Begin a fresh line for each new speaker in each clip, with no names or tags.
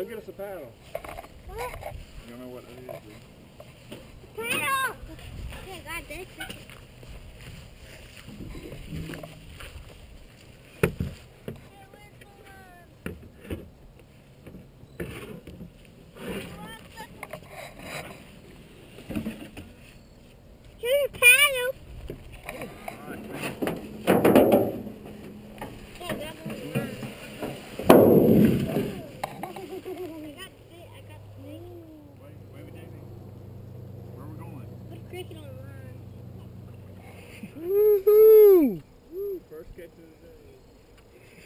Get us a, go get us a paddle. You don't know what that is, do you?
Paddle! Okay, got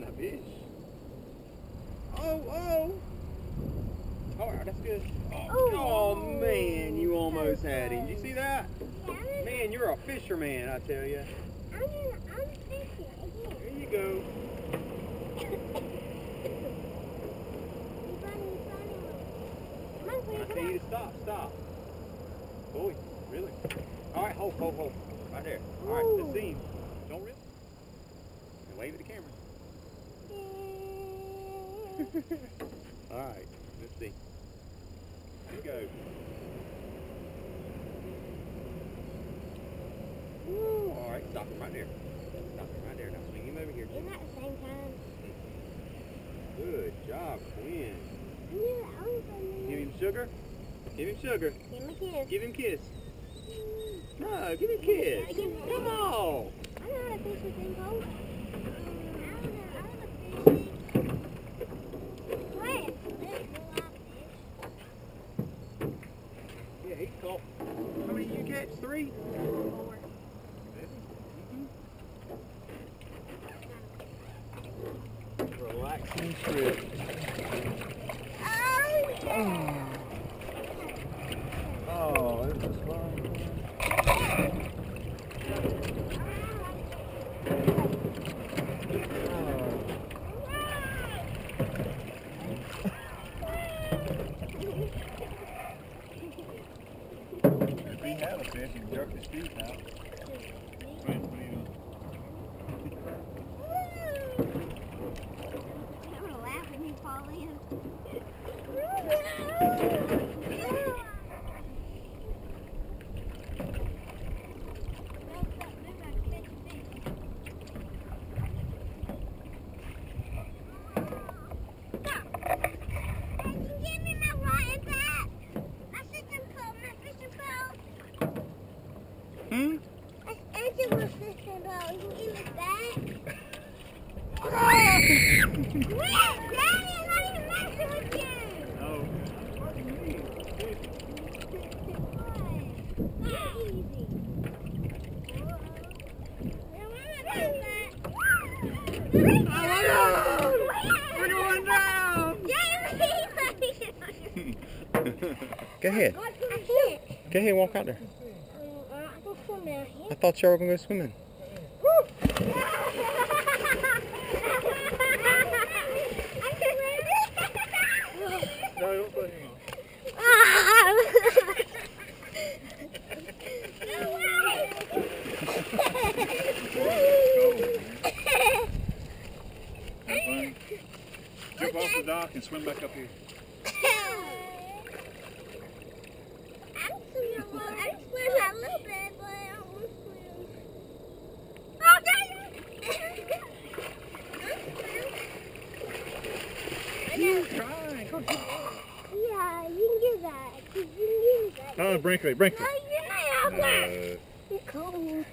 That fish. Oh, oh. oh good. Oh, oh, man, you almost had him. You see that? Man, you're a fisherman, I tell you. There you go. I tell you to stop, stop. Boy, really? All right, hold, hold, hold. Right there. All right. Don't rip. And wave at the camera. All right, let's see. There you go. Ooh, all right, stop him right there. Stop him right there. Now swing him over here.
Isn't that the same time?
Good job, Quinn. Give him sugar. Give him sugar.
Give him a kiss.
Give him kiss. Mm-hmm. No, give him kiss. Come on.
I know how to fish
Oh. If he had a fish, he'd jerk his teeth out. Quinn, what are you doing?
I'm gonna laugh when you Hmm? fall in.
Hmm?
Answer my fishing boat. You can give it back. Wait, Daddy, I'm not even messing with you.
No. We're going down. Go ahead. Go ahead, walk out there. I thought y'all were going to go swimming. No, don't put him on. Jump off the dock and swim back up here.
I'm swimming a little, I'm swimming a little bit, but I don't want to swim. Oh, Daddy!
You trying. Come on.
Yeah, you can get that. You can get that.
Oh, Brinkley, Brinkley.
No, you're not out there.
Uh,
You're cold.